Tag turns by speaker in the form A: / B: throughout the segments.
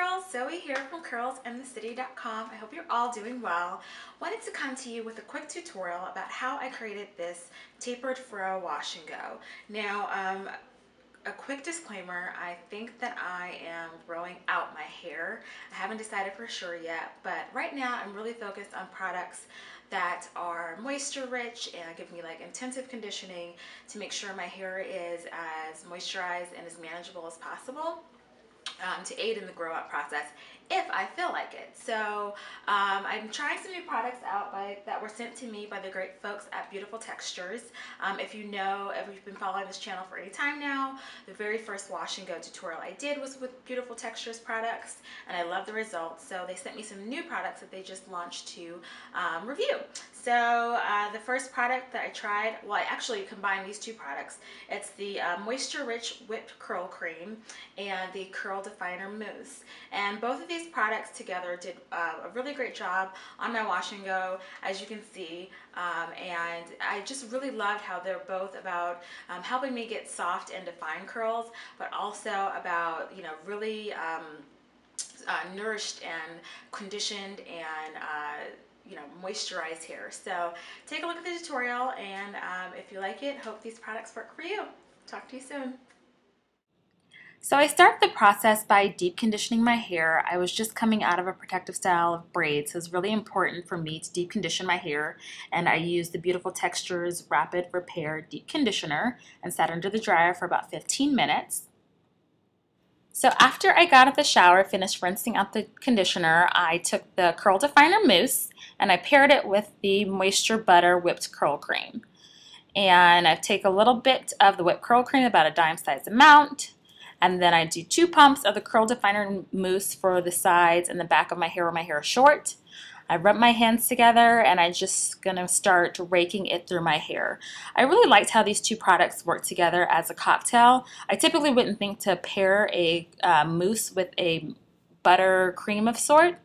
A: girls, Zoe here from curlzandthecity.com. I hope you're all doing well. Wanted to come to you with a quick tutorial about how I created this tapered fro wash and go. Now, um, a quick disclaimer, I think that I am growing out my hair. I haven't decided for sure yet, but right now I'm really focused on products that are moisture rich and give me like intensive conditioning to make sure my hair is as moisturized and as manageable as possible um, to aid in the grow out process if I feel like it. So um, I'm trying some new products out by, that were sent to me by the great folks at Beautiful Textures. Um, if you know, if you've been following this channel for any time now, the very first wash and go tutorial I did was with Beautiful Textures products and I love the results. So they sent me some new products that they just launched to um, review. So uh, the first product that I tried, well I actually combined these two products. It's the uh, Moisture Rich Whipped Curl Cream and the Curl Definer Mousse. And both of these products together did uh, a really great job on my wash and go, as you can see. Um, and I just really loved how they're both about um, helping me get soft and defined curls, but also about, you know, really um, uh, nourished and conditioned and uh, you know, moisturized hair. So take a look at the tutorial and um, if you like it, hope these products work for you. Talk to you soon. So I start the process by deep conditioning my hair. I was just coming out of a protective style of braids, so it's really important for me to deep condition my hair. And I use the Beautiful Textures Rapid Repair Deep Conditioner and sat under the dryer for about 15 minutes. So after I got out of the shower, finished rinsing out the conditioner, I took the Curl Definer Mousse and I paired it with the Moisture Butter Whipped Curl Cream. And I take a little bit of the whipped curl cream, about a dime size amount, and then I do two pumps of the Curl Definer Mousse for the sides and the back of my hair where my hair is short. I rub my hands together and I'm just to start raking it through my hair. I really liked how these two products work together as a cocktail. I typically wouldn't think to pair a uh, mousse with a butter cream of sort,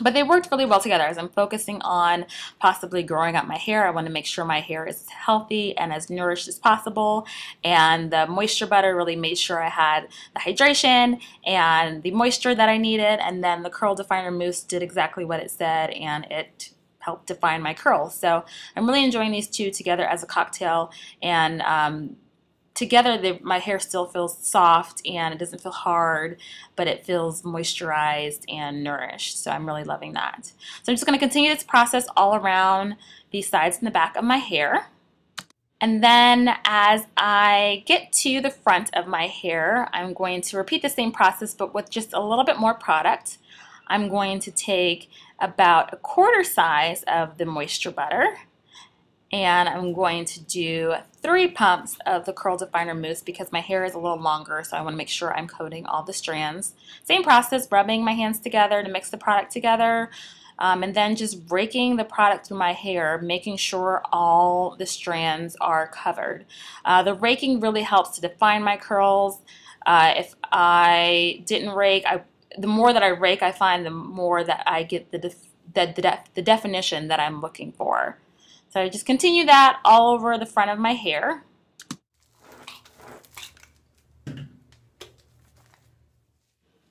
A: but they worked really well together as I'm focusing on possibly growing out my hair. I want to make sure my hair is healthy and as nourished as possible. And the moisture butter really made sure I had the hydration and the moisture that I needed. And then the curl definer mousse did exactly what it said and it helped define my curls. So I'm really enjoying these two together as a cocktail and um, together the, my hair still feels soft and it doesn't feel hard but it feels moisturized and nourished. So I'm really loving that. So I'm just going to continue this process all around the sides and the back of my hair. And then as I get to the front of my hair I'm going to repeat the same process but with just a little bit more product. I'm going to take about a quarter size of the moisture butter and I'm going to do three pumps of the curl definer mousse because my hair is a little longer so I want to make sure I'm coating all the strands. Same process, rubbing my hands together to mix the product together um, and then just raking the product through my hair, making sure all the strands are covered. Uh, the raking really helps to define my curls. Uh, if I didn't rake, I, the more that I rake, I find the more that I get the, def the, the, def the definition that I'm looking for. So I just continue that all over the front of my hair.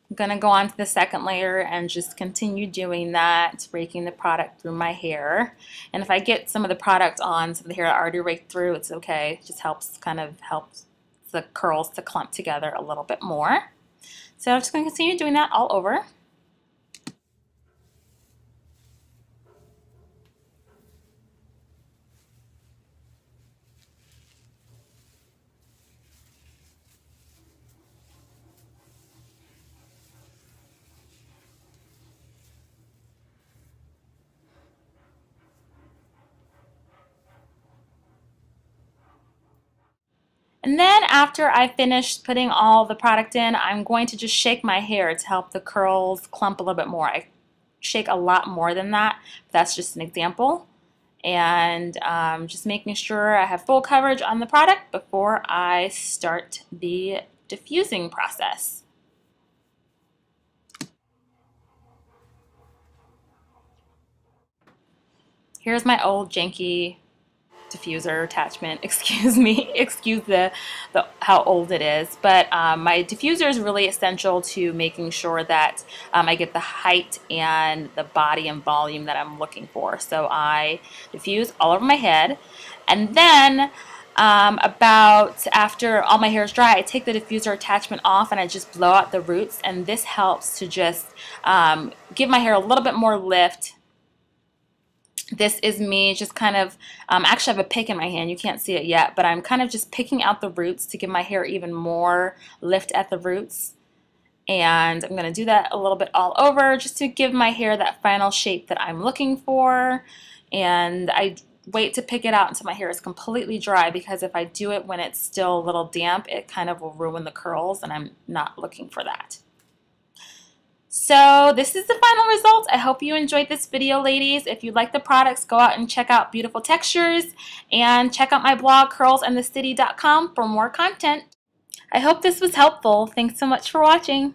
A: I'm going to go on to the second layer and just continue doing that, raking the product through my hair. And if I get some of the product on some of the hair I already raked through, it's okay. It just helps kind of helps the curls to clump together a little bit more. So I'm just going to continue doing that all over. And then after I finish putting all the product in, I'm going to just shake my hair to help the curls clump a little bit more. I shake a lot more than that. That's just an example. And um, just making sure I have full coverage on the product before I start the diffusing process. Here's my old janky
B: diffuser attachment. Excuse me. Excuse the, the how old it is. But um, my diffuser is really essential to making sure that um, I get the height and the body and volume that I'm looking for. So I diffuse all over my head. And then um, about after all my hair is dry, I take the diffuser attachment off and I just blow out the roots. And this helps to just um, give my hair a little bit more lift this is me just kind of, um, actually I have a pick in my hand, you can't see it yet, but I'm kind of just picking out the roots to give my hair even more lift at the roots. And I'm going to do that a little bit all over just to give my hair that final shape that I'm looking for. And I wait to pick it out until my hair is completely dry because if I do it when it's still a little damp, it kind of will ruin the curls and I'm not looking for that. So this is the final result. I hope you enjoyed this video, ladies. If you like the products, go out and check out Beautiful Textures and check out my blog, curlzandthecity.com for more content. I hope this was helpful. Thanks so much for watching.